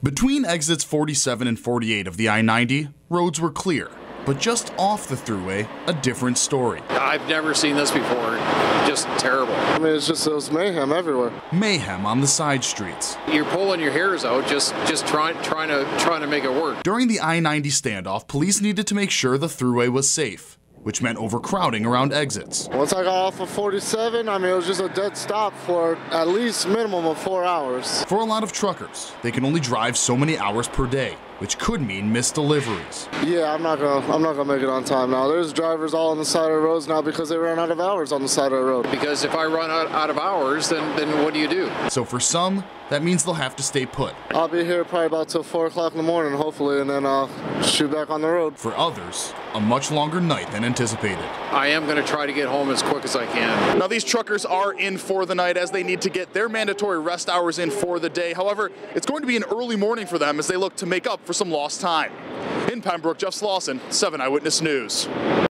Between exits 47 and 48 of the I 90, roads were clear. But just off the thruway, a different story. I've never seen this before. Just terrible. I mean, it's just it was mayhem everywhere. Mayhem on the side streets. You're pulling your hairs out, just just trying trying to trying to make it work. During the I 90 standoff, police needed to make sure the thruway was safe which meant overcrowding around exits. Once I got off of 47, I mean, it was just a dead stop for at least minimum of four hours. For a lot of truckers, they can only drive so many hours per day, which could mean missed deliveries. Yeah, I'm not gonna, I'm not gonna make it on time now. There's drivers all on the side of the roads now because they ran out of hours on the side of the road. Because if I run out, out of hours, then then what do you do? So for some, that means they'll have to stay put. I'll be here probably about till four o'clock in the morning, hopefully, and then I'll shoot back on the road. For others, a much longer night than anticipated. I am going to try to get home as quick as I can. Now, these truckers are in for the night as they need to get their mandatory rest hours in for the day. However, it's going to be an early morning for them as they look to make up for some lost time. In Pembroke, Jeff Slauson, 7 Eyewitness News.